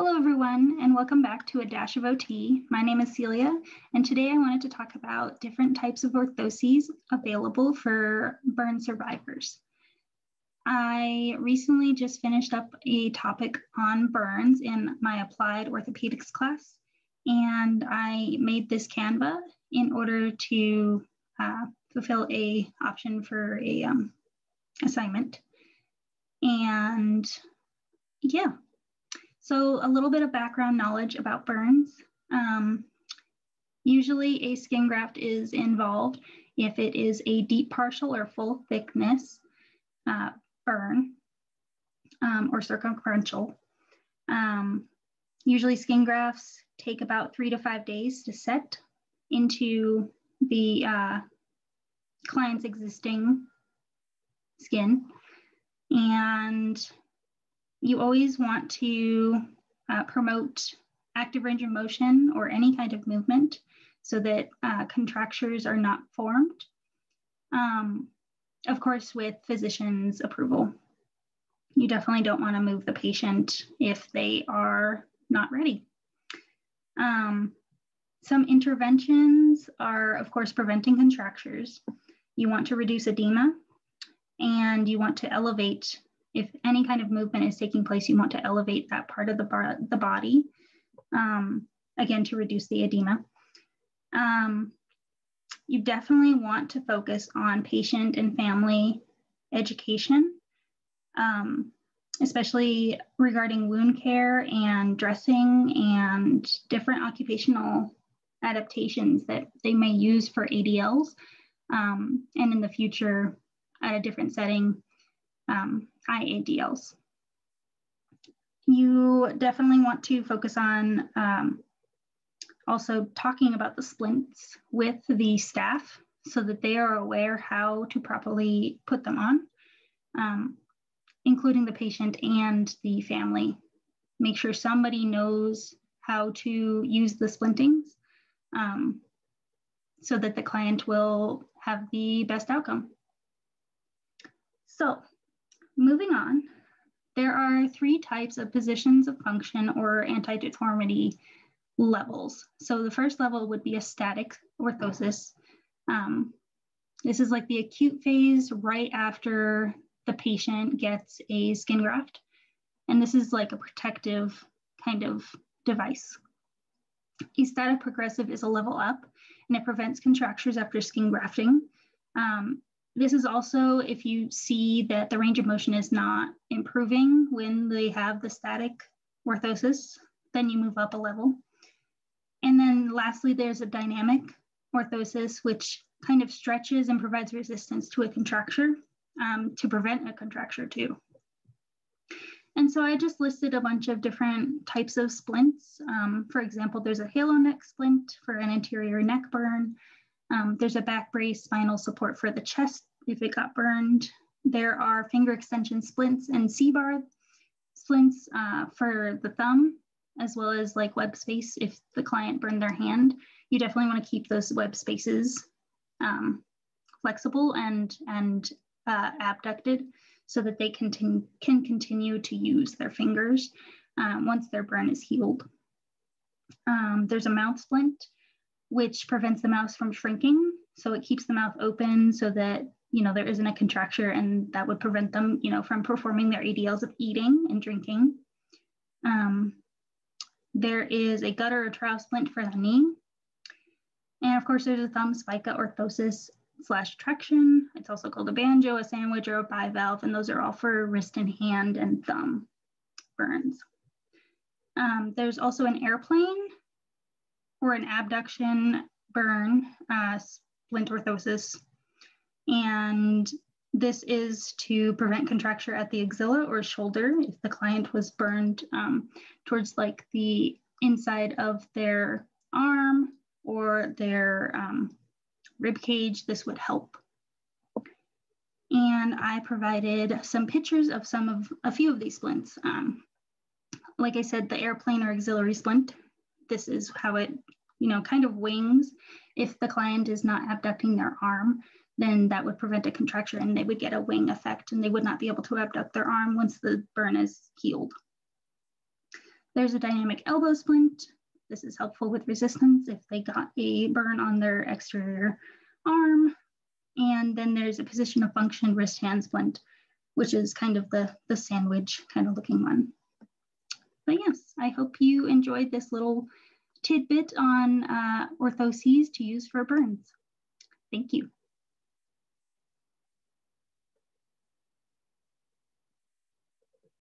Hello, everyone, and welcome back to A Dash of OT. My name is Celia, and today I wanted to talk about different types of orthoses available for burn survivors. I recently just finished up a topic on burns in my applied orthopedics class, and I made this Canva in order to uh, fulfill a option for a um, assignment. And yeah, so a little bit of background knowledge about burns. Um, usually a skin graft is involved if it is a deep partial or full thickness uh, burn um, or circumferential. Um, usually skin grafts take about three to five days to set into the uh, client's existing skin. And you always want to uh, promote active range of motion or any kind of movement so that uh, contractures are not formed. Um, of course, with physician's approval. You definitely don't want to move the patient if they are not ready. Um, some interventions are, of course, preventing contractures. You want to reduce edema and you want to elevate if any kind of movement is taking place, you want to elevate that part of the, bar- the body, um, again, to reduce the edema. Um, you definitely want to focus on patient and family education, um, especially regarding wound care and dressing and different occupational adaptations that they may use for ADLs. Um, and in the future, at a different setting, um, IADLs. You definitely want to focus on um, also talking about the splints with the staff so that they are aware how to properly put them on, um, including the patient and the family. Make sure somebody knows how to use the splintings um, so that the client will have the best outcome. So Moving on, there are three types of positions of function or anti-deformity levels. So the first level would be a static orthosis. Um, this is like the acute phase right after the patient gets a skin graft. And this is like a protective kind of device. A static progressive is a level up and it prevents contractures after skin grafting. Um, this is also if you see that the range of motion is not improving when they have the static orthosis, then you move up a level. And then lastly, there's a dynamic orthosis, which kind of stretches and provides resistance to a contracture um, to prevent a contracture too. And so I just listed a bunch of different types of splints. Um, for example, there's a halo neck splint for an anterior neck burn. Um, there's a back brace spinal support for the chest if it got burned. There are finger extension splints and C-bar splints uh, for the thumb, as well as like web space if the client burned their hand. You definitely want to keep those web spaces um, flexible and, and uh, abducted so that they can, can continue to use their fingers um, once their burn is healed. Um, there's a mouth splint, which prevents the mouth from shrinking. So it keeps the mouth open so that you know, there isn't a contracture and that would prevent them, you know, from performing their ADLs of eating and drinking. Um, there is a gutter or trowel splint for the knee. And of course, there's a thumb spica orthosis slash traction. It's also called a banjo, a sandwich, or a bivalve, and those are all for wrist and hand and thumb burns. Um, there's also an airplane or an abduction burn, uh, splint orthosis and this is to prevent contracture at the axilla or shoulder if the client was burned um, towards like the inside of their arm or their um, rib cage, this would help. And I provided some pictures of some of a few of these splints. Um, like I said, the airplane or axillary splint, this is how it, you know, kind of wings if the client is not abducting their arm then that would prevent a contracture and they would get a wing effect and they would not be able to abduct their arm once the burn is healed. There's a dynamic elbow splint. This is helpful with resistance if they got a burn on their exterior arm. And then there's a position of function wrist hand splint, which is kind of the, the sandwich kind of looking one. But yes, I hope you enjoyed this little tidbit on uh, orthoses to use for burns. Thank you.